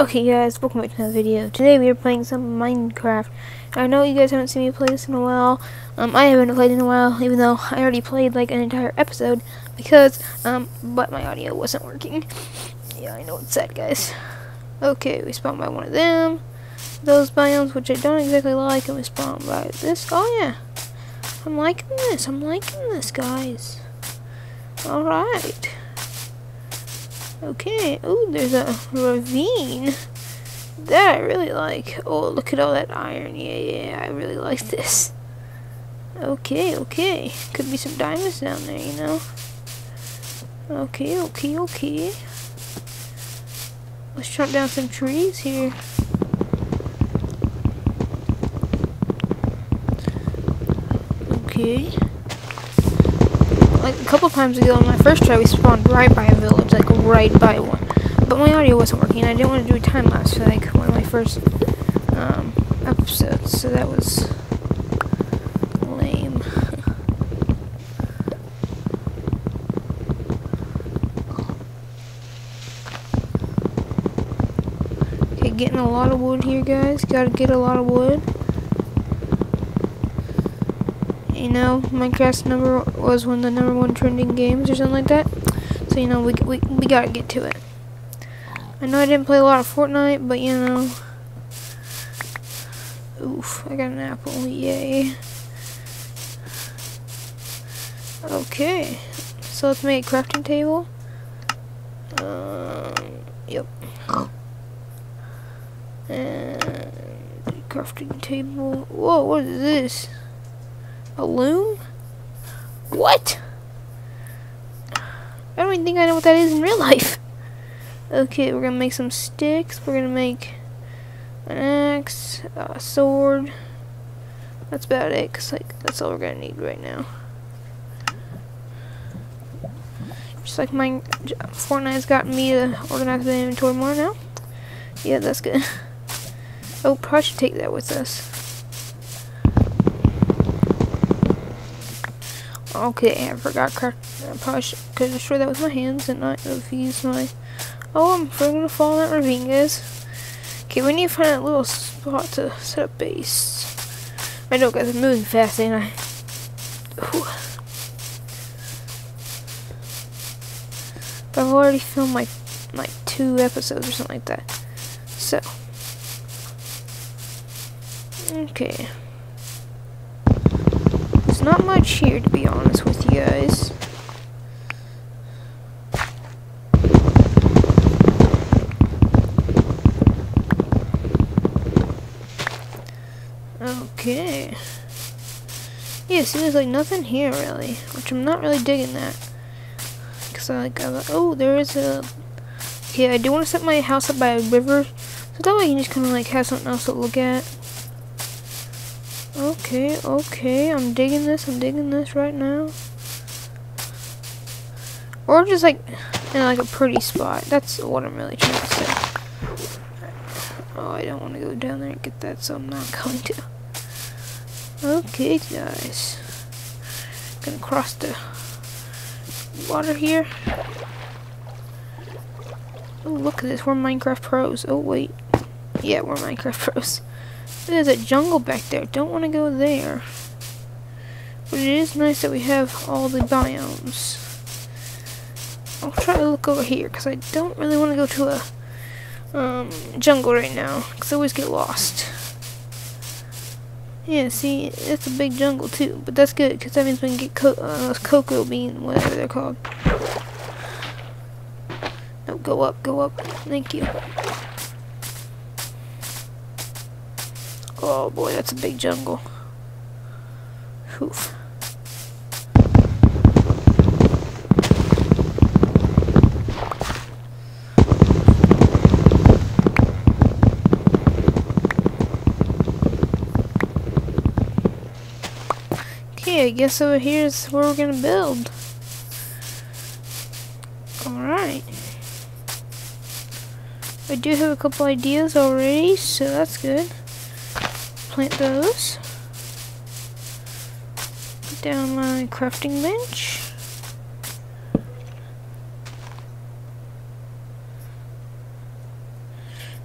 Okay guys, welcome back to another video. Today we are playing some Minecraft. I know you guys haven't seen me play this in a while. Um, I haven't played in a while, even though I already played like an entire episode because, um, but my audio wasn't working. Yeah, I know it's sad, guys. Okay, we spawned by one of them. Those biomes, which I don't exactly like, and we spawned by this. Oh yeah, I'm liking this. I'm liking this, guys. All right. Okay. Oh, there's a ravine. That I really like. Oh, look at all that iron. Yeah, yeah, I really like this. Okay, okay. Could be some diamonds down there, you know. Okay, okay, okay. Let's chop down some trees here. Okay like a couple times ago on my first try we spawned right by a village, like right by one. But my audio wasn't working I didn't want to do a time lapse for like one of my first um, episodes, so that was lame. okay, getting a lot of wood here guys, gotta get a lot of wood. You know, Minecraft's number was one of the number one trending games or something like that. So, you know, we, we, we gotta get to it. I know I didn't play a lot of Fortnite, but, you know, oof, I got an apple, yay. Okay, so let's make a crafting table. Um, yep. And crafting table. Whoa, what is this? A loom? What? I don't even think I know what that is in real life. Okay, we're gonna make some sticks. We're gonna make an axe, a sword. That's about it, cause like that's all we're gonna need right now. Just like my Fortnite's gotten me to organize the inventory more now. Yeah, that's good. Oh, probably should take that with us. Okay, I forgot. I probably should, could destroy that with my hands and not have my. Oh, I'm I'm gonna fall in that ravine, guys. Okay, we need to find a little spot to set up base. I know, guys, I'm moving fast, ain't I? Ooh. But I've already filmed like like two episodes or something like that. So. Okay. Not much here, to be honest with you guys. Okay. Yeah, see, there's like nothing here really, which I'm not really digging that. Cause I like, I, oh, there is a. Okay, I do want to set my house up by a river, so that way you can just kind of like have something else to look at. Okay, okay, I'm digging this, I'm digging this right now. Or just like, in like a pretty spot. That's what I'm really trying to say. Oh, I don't want to go down there and get that, so I'm not going to. Okay, guys. Gonna cross the water here. Oh, look at this. We're Minecraft pros. Oh, wait. Yeah, we're Minecraft pros. There's a jungle back there. Don't want to go there. But it is nice that we have all the biomes. I'll try to look over here because I don't really want to go to a um, jungle right now because I always get lost. Yeah, see, it's a big jungle too, but that's good because that means we can get co uh, cocoa bean, whatever they're called. No, go up, go up. Thank you. Oh boy, that's a big jungle. Oof. Okay, I guess over here is where we're gonna build. Alright. I do have a couple ideas already, so that's good plant those. Put down my crafting bench.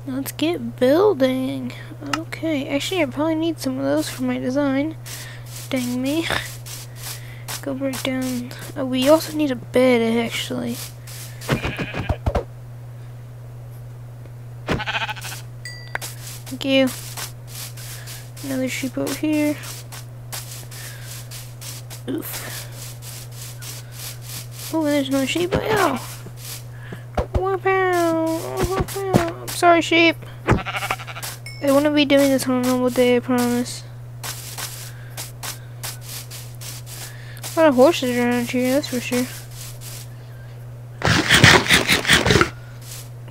Let's get building. Okay, actually I probably need some of those for my design. Dang me. Go break down. Oh, we also need a bed, actually. Thank you. Another sheep over here. Oof. Oh, there's no sheep. Oh. Pound. I'm sorry, sheep. I wouldn't be doing this on a normal day, I promise. A lot of horses around here, that's for sure.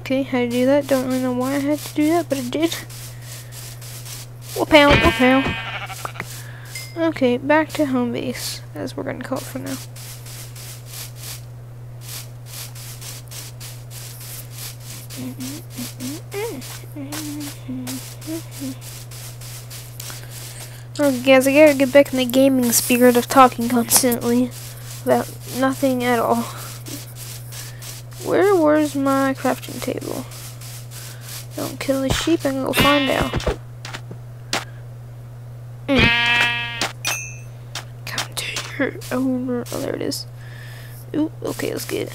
Okay, how to do that. Don't really know why I had to do that, but I did. Whoop pound, whoop pound. Okay, back to home base, as we're gonna call it for now. Okay guys, I gotta get back in the gaming spirit of talking constantly about nothing at all. Where was my crafting table? Don't kill the sheep, gonna go find out. Your owner. Oh, there it is. Ooh, okay, let's get.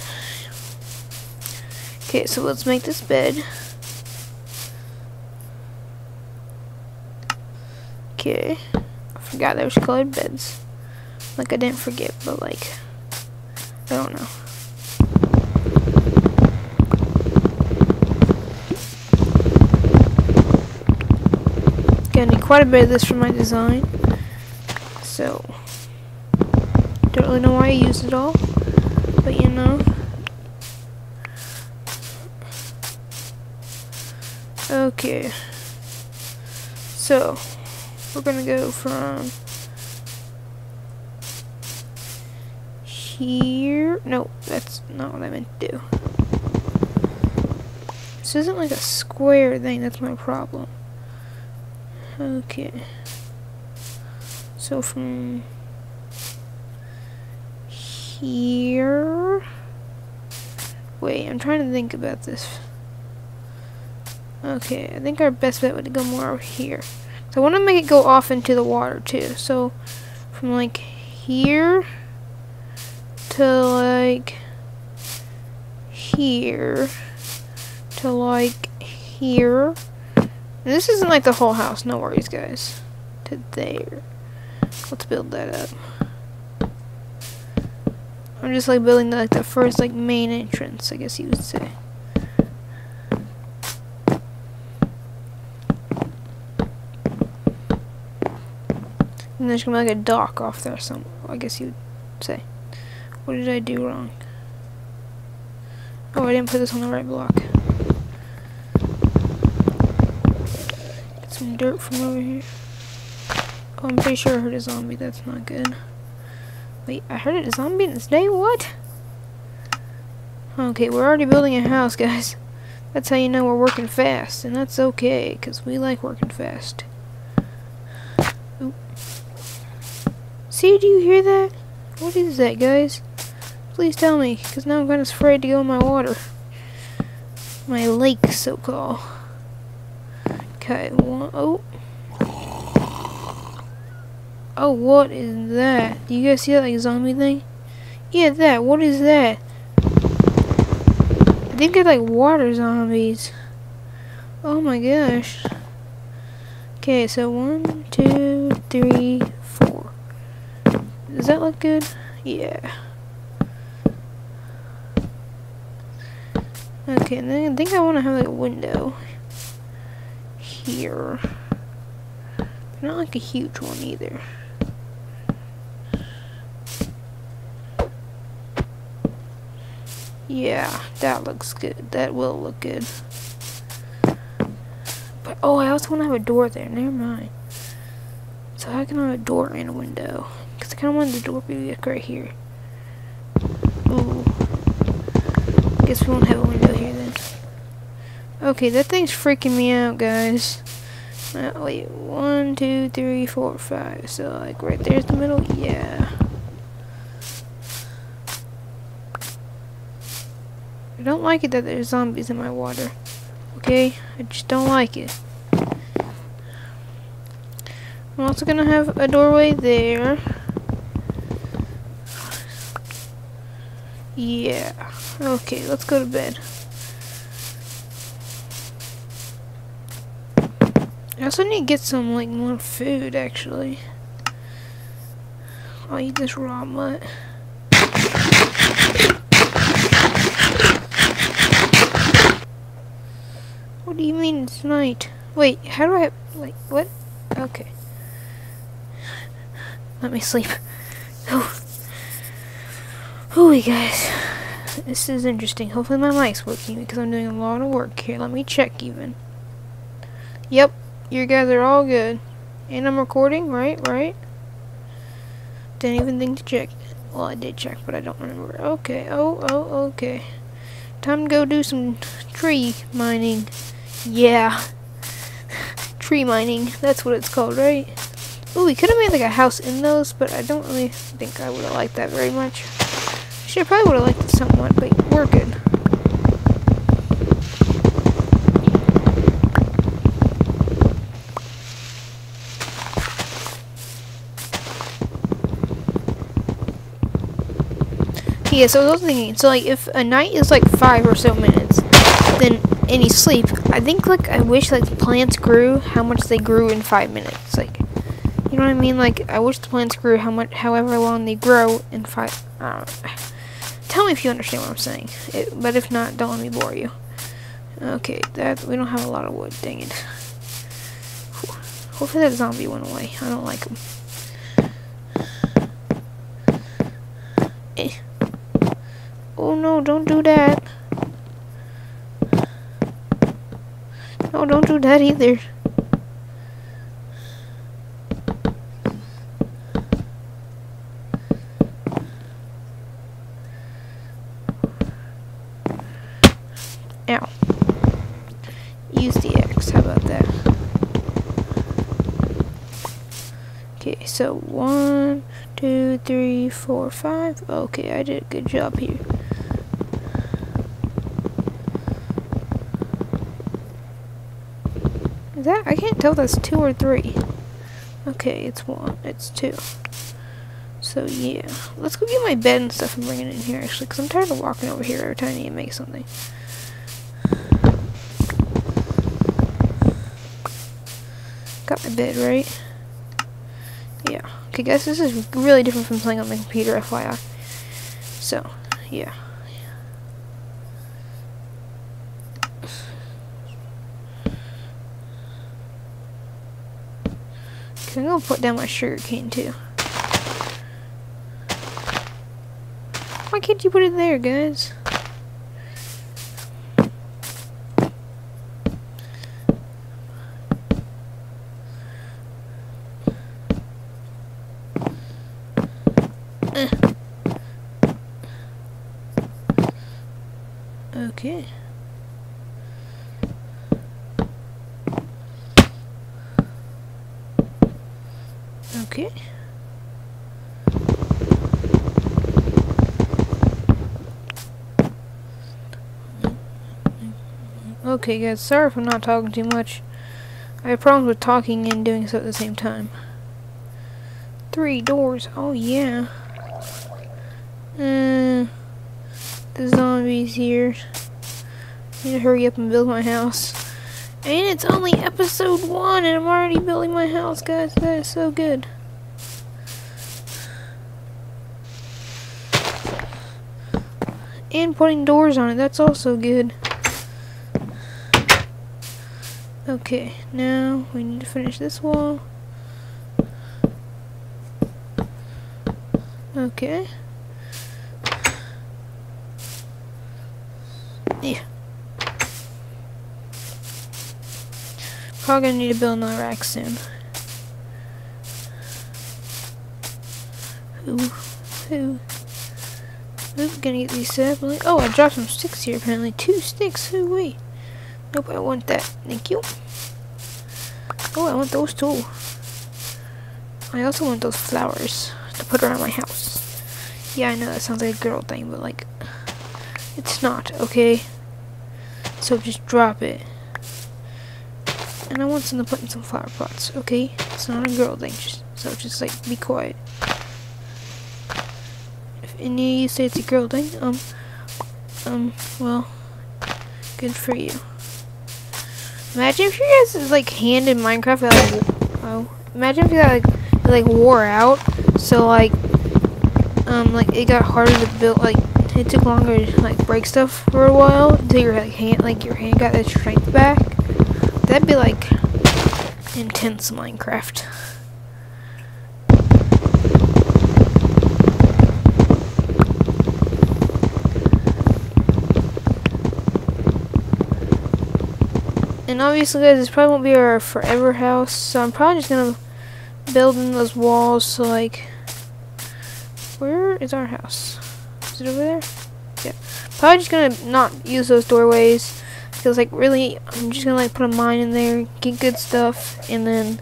Okay, so let's make this bed. Okay. I forgot there was colored beds. Like, I didn't forget, but like, I don't know. Gonna need quite a bit of this for my design. So, don't really know why I use it all, but you know. Okay. So, we're gonna go from here. No, that's not what I meant to do. This isn't like a square thing, that's my problem. Okay. So from here. Wait, I'm trying to think about this. Okay, I think our best bet would go more over here. So I want to make it go off into the water too. So from like here to like here to like here. And this isn't like the whole house, no worries guys. To there. Let's build that up. I'm just like building like the first like main entrance, I guess you would say. And there's gonna be like a dock off there somewhere, I guess you'd say. What did I do wrong? Oh, I didn't put this on the right block. Get some dirt from over here. Oh, I'm pretty sure I heard a zombie. That's not good. Wait, I heard a zombie in this day? What? Okay, we're already building a house, guys. That's how you know we're working fast. And that's okay, because we like working fast. See, do you hear that? What is that, guys? Please tell me, because now I'm kind of afraid to go in my water. My lake, so-called. Okay, one, oh. Oh, what is that? Do you guys see that, like, zombie thing? Yeah, that. What is that? I think they're, like, water zombies. Oh, my gosh. Okay, so one, two, three, four. does that look good? Yeah. Okay, and then I think I want to have like a window here. Not like a huge one either. Yeah, that looks good. That will look good. But, oh, I also want to have a door there. Never mind. So how can I have a door and a window? Because I kind of want the door to be like right here. Ooh. Guess we won't have a window here then. Okay, that thing's freaking me out, guys. Uh, wait, one, two, three, four, five. So, like, right there's the middle? Yeah. Don't like it that there's zombies in my water. Okay? I just don't like it. I'm also gonna have a doorway there. Yeah. Okay, let's go to bed. I also need to get some, like, more food, actually. I'll eat this raw mutt. What do you mean it's night? Wait, how do I, like, what? Okay. Let me sleep. Oh. Ooh, guys. This is interesting. Hopefully my mic's working because I'm doing a lot of work here. Let me check even. Yep, you guys are all good. And I'm recording, right? Right? Didn't even think to check. Well, I did check, but I don't remember. Okay. Oh, oh, okay. Time to go do some tree mining. Yeah. tree mining. That's what it's called, right? Ooh, we could have made like a house in those, but I don't really think I would have liked that very much. Actually, I probably would have liked it somewhat, but we're good. Yeah, so I was thinking, so like if a night is like five or so minutes, then any sleep, I think like I wish like the plants grew how much they grew in five minutes. Like, you know what I mean? Like I wish the plants grew how much, however long they grow in five. Uh, tell me if you understand what I'm saying. It, but if not, don't let me bore you. Okay, that we don't have a lot of wood. Dang it. Hopefully that zombie went away. I don't like him. Eh. Oh no, don't do that. No, don't do that either. Ow. Use the X, how about that? Okay, so one, two, three, four, five. Okay, I did a good job here. That? I can't tell that's two or three. Okay, it's one. It's two. So, yeah. Let's go get my bed and stuff and bring it in here, actually, because I'm tired of walking over here every time I need to make something. Got my bed, right? Yeah. Okay, guys, this is really different from playing on the computer, FYI. So, yeah. I'm gonna put down my sugar cane too. Why can't you put it there, guys? Eh. Okay. Okay. Okay guys, sorry if I'm not talking too much. I have problems with talking and doing so at the same time. Three doors, oh yeah. Uh, the zombies here. I Need to hurry up and build my house. And it's only episode one and I'm already building my house, guys. That is so good. And putting doors on it, that's also good. Okay, now we need to finish this wall. Okay. Yeah. Probably gonna need to build another rack soon. Ooh, ooh. Oop, gonna get these saplings. Oh, I dropped some sticks here apparently. Two sticks, who wait. Nope, I want that. Thank you. Oh, I want those too. I also want those flowers to put around my house. Yeah, I know that sounds like a girl thing, but like, it's not, okay? So just drop it. and I want some to put in some flower pots. Okay, it's not a girl thing, just, so just like be quiet. If any of you say it's a girl thing, um, um, well, good for you. Imagine if you guys like hand in Minecraft, like, oh, imagine if you got like like wore out, so like, um, like it got harder to build, like it took longer to like break stuff for a while until your like, hand, like your hand got its strength back. That'd be like intense Minecraft. And obviously guys, this probably won't be our forever house, so I'm probably just gonna build in those walls so like where is our house? Is it over there? Yeah. Probably just gonna not use those doorways because like really I'm just gonna like put a mine in there, get good stuff, and then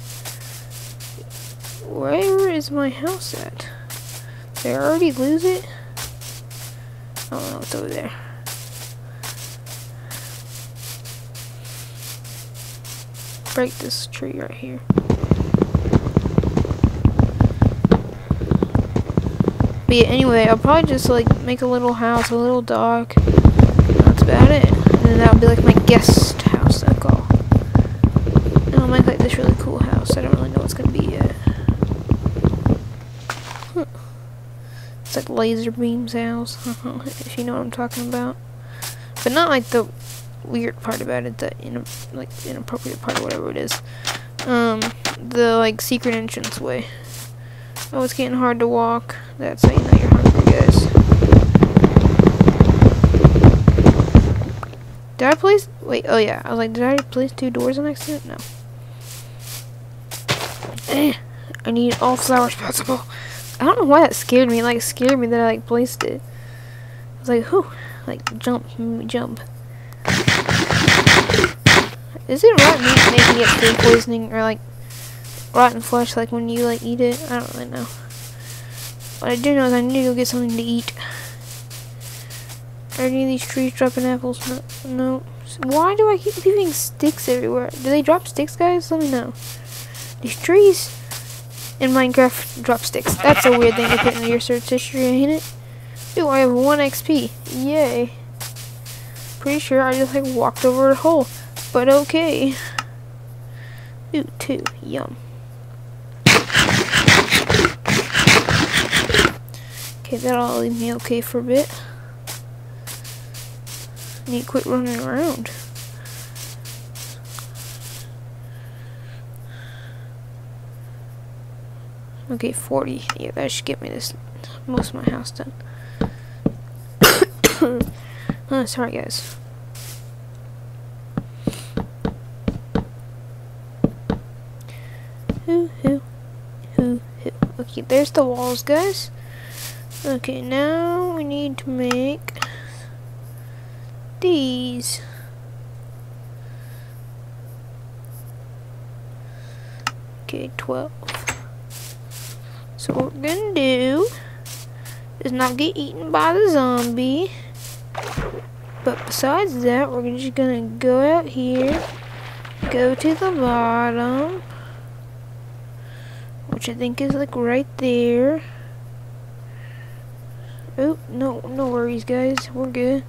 where is my house at? Did I already lose it? I don't know, it's over there. Break this tree right here. But yeah, anyway, I'll probably just like make a little house, a little dock. That's about it. And then that'll be like my guest house, I call. And I'll make like this really cool house. I don't really know what's gonna be yet. It's like laser beams house, if you know what I'm talking about. But not like the weird part about it, the in like inappropriate part, or whatever it is. Um, the like secret entrance way. Oh, it's getting hard to walk. That's how you know you're hungry, guys. Did I place? Wait. Oh yeah. I was like, did I place two doors to it? No. Eh, I need all flowers possible. I don't know why that scared me. It, like scared me that I like placed it. I was like, whew, like jump, jump. Is it rotten meat making it food poisoning or like rotten flesh like when you like eat it? I don't really know. What I do know is I need to go get something to eat. Are any of these trees dropping apples? No. no. Why do I keep leaving sticks everywhere? Do they drop sticks, guys? Let me know. These trees in Minecraft drop sticks. That's a weird thing to put in your search history, ain't it? Ooh, I have 1 XP. Yay. Pretty sure I just like walked over a hole. But okay. Ooh, two. Yum. Okay, that'll leave me okay for a bit. Need to quit running around. Okay, 40. Yeah, that should get me this most of my house done. oh, sorry, guys. Hoo, hoo, hoo, hoo. Okay, there's the walls, guys. Okay, now we need to make these. Okay, 12. So what we're gonna do is not get eaten by the zombie. But besides that, we're just gonna go out here, go to the bottom, which I think is like right there. Oh, no, no worries, guys. We're good.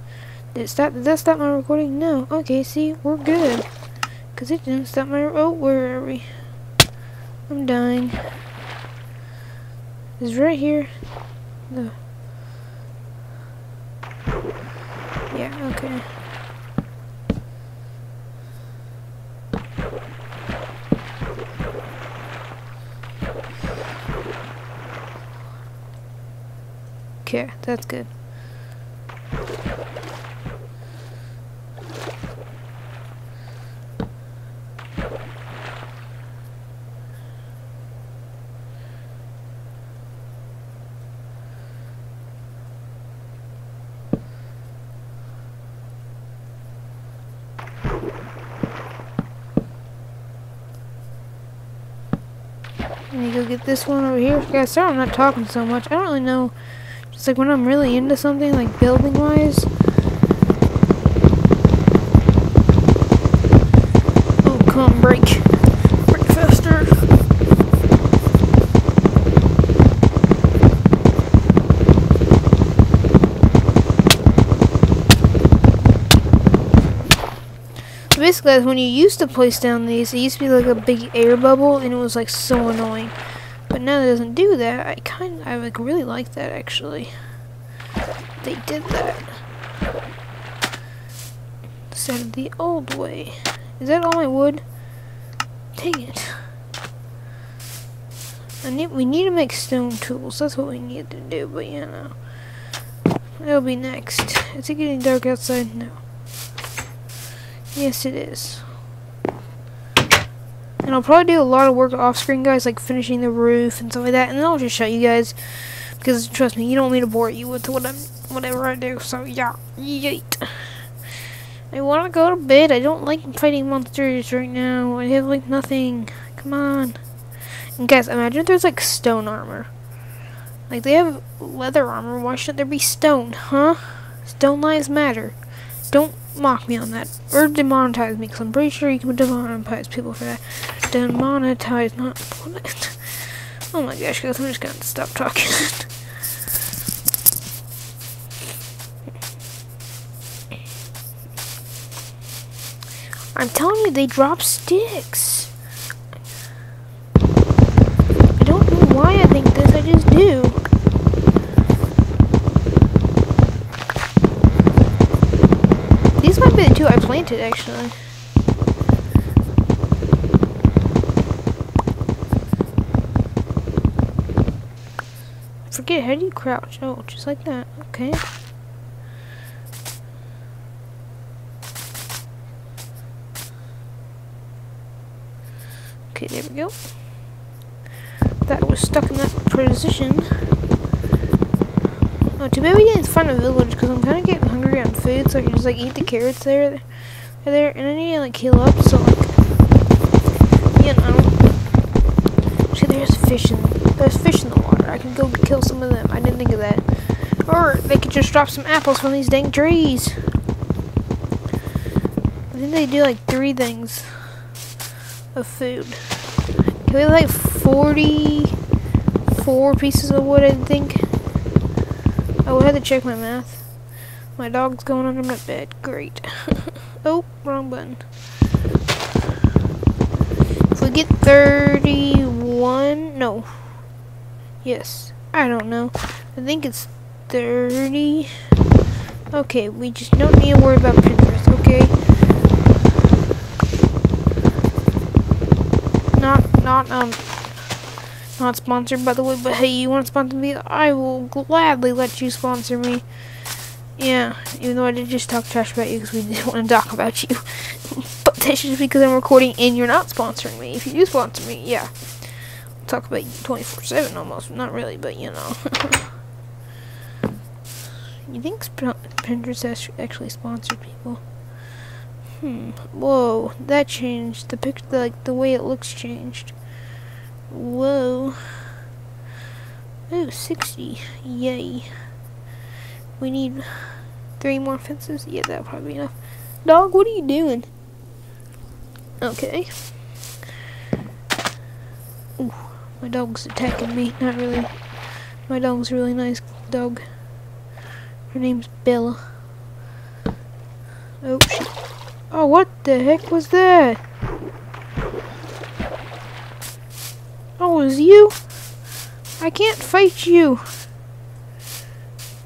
Did it stop? Did that stop my recording? No. Okay, see, we're good. Because it didn't stop my... Oh, where are we? I'm dying. It's right here. No. Yeah, okay. Okay, that's good. Let me go get this one over here. Guys, sorry I'm not talking so much. I don't really know it's like when I'm really into something, like building wise. Oh, come on, break. Break faster. Basically, when you used to place down these, it used to be like a big air bubble, and it was like so annoying. Now it doesn't do that. I kind I like really like that actually. They did that instead of the old way. Is that all my wood? Dang it. I need, we need to make stone tools. That's what we need to do, but you know. That'll be next. Is it getting dark outside? No. Yes, it is. And I'll probably do a lot of work off screen, guys, like finishing the roof and stuff like that. And then I'll just show you guys. Because, trust me, you don't want me to bore you with what I'm, whatever I do. So, yeah. Yeet. I want to go to bed. I don't like fighting monsters right now. I have, like, nothing. Come on. And, guys, imagine if there's, like, stone armor. Like, they have leather armor. Why shouldn't there be stone, huh? Stone lives matter. Don't mock me on that. Or demonetize me, because I'm pretty sure you can demonetize people for that. Demonetize, not... oh my gosh, guys, I'm just to stop talking. I'm telling you, they drop sticks. I don't know why I think this, I just do. These might be I actually. Forget, how do you crouch? Oh, just like that. Okay. Okay, there we go. That was stuck in that position. Oh, too bad we didn't find a village because I'm kind of getting hungry on food, so I can just like eat the carrots there, there, and I need to like heal up. So like, you know, see, there's fish in there's fish in the water. I can go kill some of them. I didn't think of that. Or they could just drop some apples from these dang trees. I think they do like three things of food. Can we have like 44 pieces of wood, I think? Oh, I would have to check my math. My dog's going under my bed. Great. oh, wrong button. If we get 31, no. Yes, I don't know. I think it's 30. Okay, we just don't need to worry about Pinterest, okay? not not um not sponsored by the way, but hey, you want to sponsor me? I will gladly let you sponsor me. Yeah, even though I did just talk trash about you because we didn't want to talk about you. but that's just because I'm recording and you're not sponsoring me. If you do sponsor me, yeah. I'll talk about you 24-7 almost. Not really, but you know. you think Pinterest actually sponsored people? Hmm. Whoa, that changed. The picture, like the way it looks, changed. Whoa. Ooh, 60. Yay. We need three more fences. Yeah, that'll probably be enough. Dog, what are you doing? Okay. Ooh, my dog's attacking me. Not really. My dog's a really nice dog. Her name's Bella. Oh. Oh, what the heck was that? Oh, it was you? I can't fight you.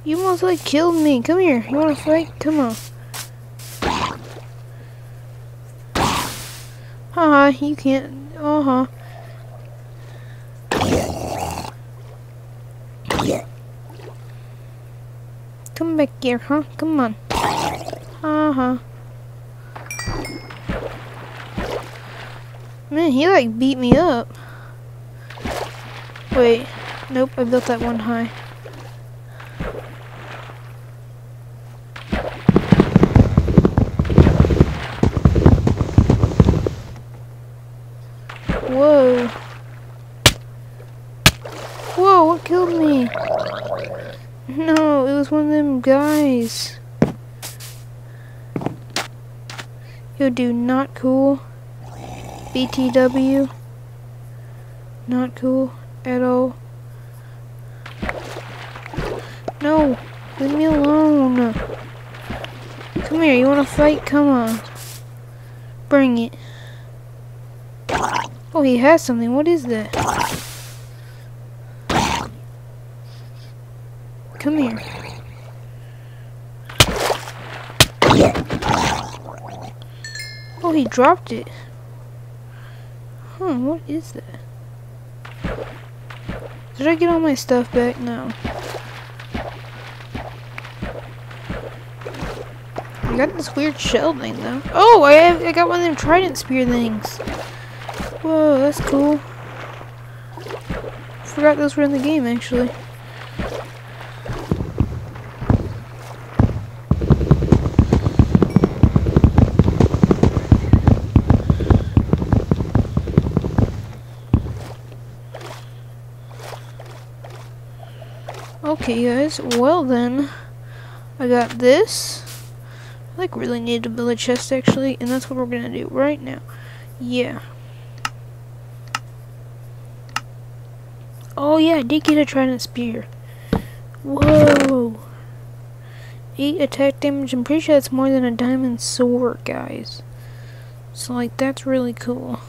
You almost like killed me. Come here. You wanna fight? Come on. Haha, you can't. Uh huh. Come back here, huh? Come on. Uh huh. Man, he like beat me up. Wait. Nope, I built that one high. Whoa. Whoa, what killed me? No, it was one of them guys. Yo, dude, not cool. BTW. Not cool at all. No, leave me alone. Come here, you wanna fight? Come on. Bring it. Oh, he has something. What is that? Come here. Oh, he dropped it. Huh, what is that? Did I get all my stuff back? No. I got this weird shell thing though. Oh, I have, I got one of them trident spear things. Whoa, that's cool. Forgot those were in the game actually. Okay guys, well then, I got this. I like really need to build a chest actually, and that's what we're gonna do right now. Yeah. Oh yeah, I did get a trident spear. Whoa. 8 attack damage. I'm pretty sure that's more than a diamond sword, guys. So, like, that's really cool.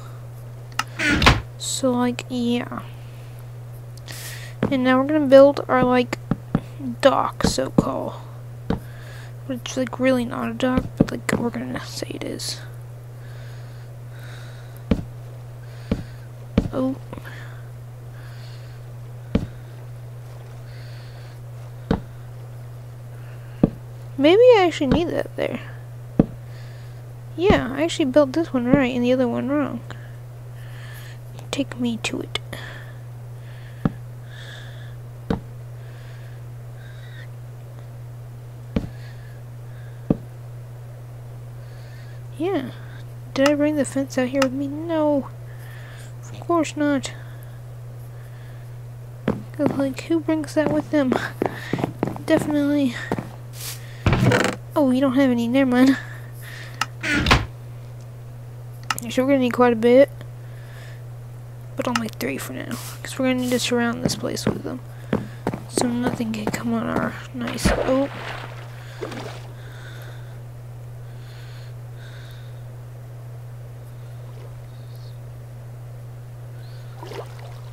So, like, yeah. And now we're gonna build our, like, dock, so-called. Which, like, really not a dock, but, like, we're gonna say it is. Oh. Maybe I actually need that there. Yeah, I actually built this one right and the other one wrong. Take me to it. Yeah. Did I bring the fence out here with me? No. Of course not. Cause like, who brings that with them? Definitely. Oh, you don't have any. Never mind. So we're gonna need quite a bit. But only three for now. Because we're gonna need to surround this place with them. So nothing can come on our nice... Oh.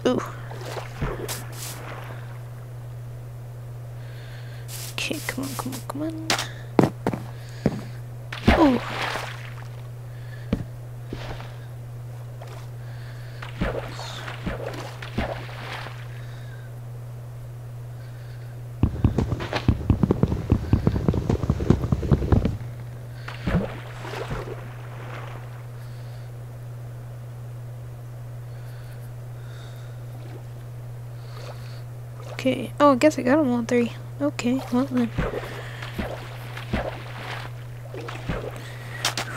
Ooh. Okay, come on, come on, come on. Ooh. Okay. Oh, I guess I got them all three. Okay, well then.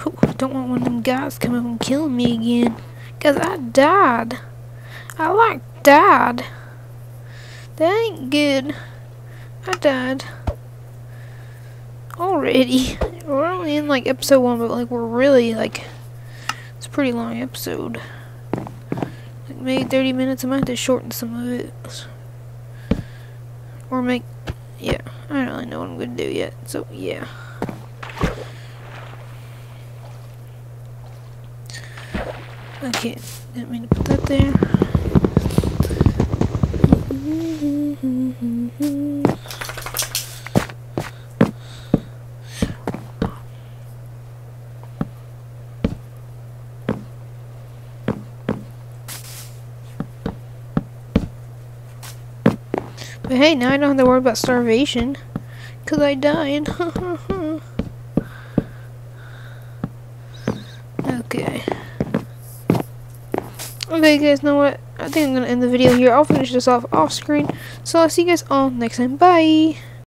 Ooh, don't want one of them guys coming and killing me again. Cause I died. I like died. That ain't good. I died. Already. We're only in like episode one, but like we're really like it's a pretty long episode. Like maybe 30 minutes. I might have to shorten some of it. Or make, yeah, I don't really know what I'm going to do yet, so yeah. Okay, mean to put that there. But hey, now I don't have to worry about starvation. Because I died. okay. Okay, guys, know what? I think I'm going to end the video here. I'll finish this off off screen. So I'll see you guys all next time. Bye!